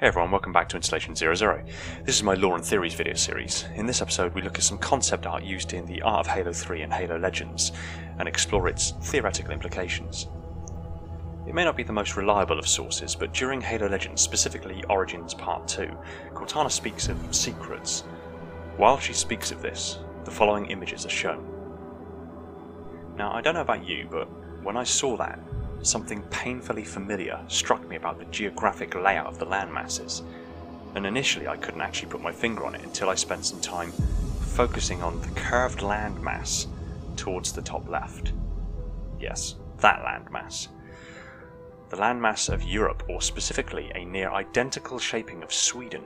Hey everyone, welcome back to Installation 00. This is my Lore and Theories video series. In this episode, we look at some concept art used in the art of Halo 3 and Halo Legends, and explore its theoretical implications. It may not be the most reliable of sources, but during Halo Legends, specifically Origins Part 2, Cortana speaks of secrets. While she speaks of this, the following images are shown. Now, I don't know about you, but when I saw that, something painfully familiar struck me about the geographic layout of the land masses, and initially I couldn't actually put my finger on it until I spent some time focusing on the curved landmass towards the top left. Yes, that landmass. The landmass of Europe, or specifically a near identical shaping of Sweden.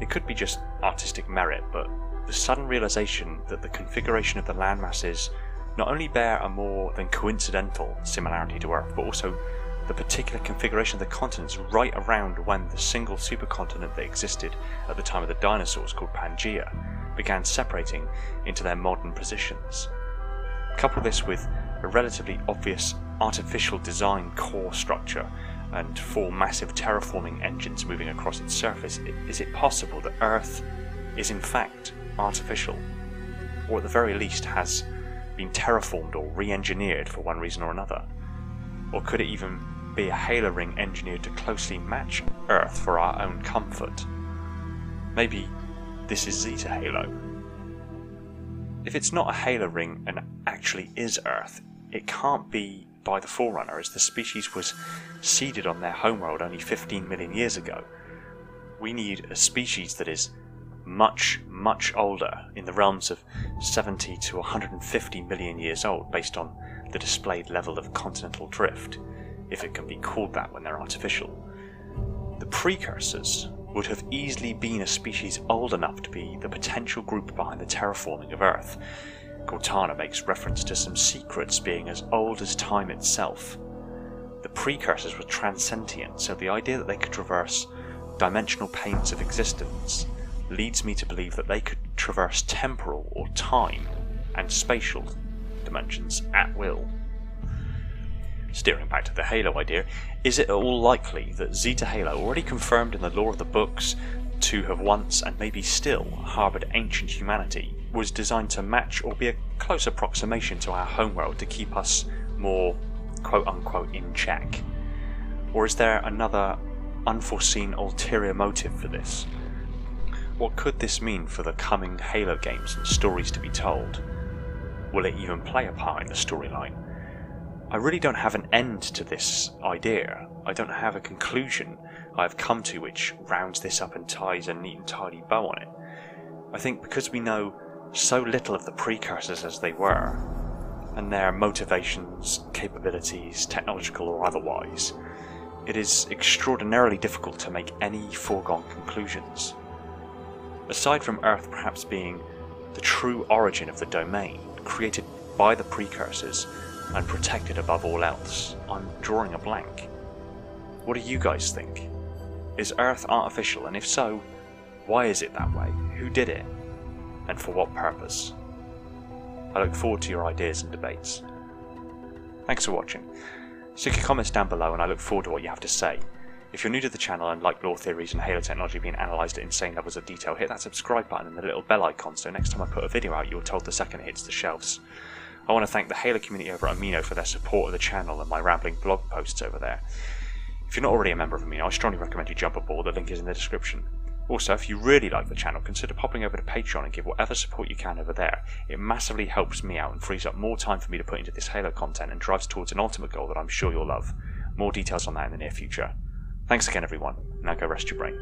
It could be just artistic merit, but the sudden realization that the configuration of the landmasses not only bear a more than coincidental similarity to Earth, but also the particular configuration of the continents right around when the single supercontinent that existed at the time of the dinosaurs, called Pangaea, began separating into their modern positions. Couple this with a relatively obvious artificial design core structure and four massive terraforming engines moving across its surface, is it possible that Earth is in fact artificial? Or at the very least has been terraformed or re engineered for one reason or another? Or could it even be a halo ring engineered to closely match Earth for our own comfort? Maybe this is Zeta Halo. If it's not a halo ring and actually is Earth, it can't be by the Forerunner, as the species was seeded on their homeworld only 15 million years ago. We need a species that is much, much older, in the realms of 70 to 150 million years old, based on the displayed level of continental drift, if it can be called that when they're artificial. The precursors would have easily been a species old enough to be the potential group behind the terraforming of Earth. Cortana makes reference to some secrets being as old as time itself. The precursors were transcendent, so the idea that they could traverse dimensional planes of existence leads me to believe that they could traverse temporal or time and spatial dimensions at will. Steering back to the Halo idea, is it at all likely that Zeta Halo, already confirmed in the lore of the books to have once and maybe still harboured ancient humanity, was designed to match or be a close approximation to our homeworld to keep us more quote unquote in check? Or is there another unforeseen ulterior motive for this? What could this mean for the coming Halo games and stories to be told? Will it even play a part in the storyline? I really don't have an end to this idea. I don't have a conclusion I have come to which rounds this up and ties a neat and tidy bow on it. I think because we know so little of the precursors as they were, and their motivations, capabilities, technological or otherwise, it is extraordinarily difficult to make any foregone conclusions. Aside from Earth perhaps being the true origin of the domain, created by the precursors and protected above all else, I'm drawing a blank. What do you guys think? Is Earth artificial, and if so, why is it that way? Who did it? And for what purpose? I look forward to your ideas and debates. Thanks for watching. Stick your comments down below and I look forward to what you have to say. If you're new to the channel and like lore theories and Halo technology being analysed at insane levels of detail, hit that subscribe button and the little bell icon so next time I put a video out you're told the second it hits the shelves. I want to thank the Halo community over at Amino for their support of the channel and my rambling blog posts over there. If you're not already a member of Amino, I strongly recommend you jump aboard, the link is in the description. Also, if you really like the channel, consider popping over to Patreon and give whatever support you can over there. It massively helps me out and frees up more time for me to put into this Halo content and drives towards an ultimate goal that I'm sure you'll love. More details on that in the near future. Thanks again, everyone. Now go rest your brain.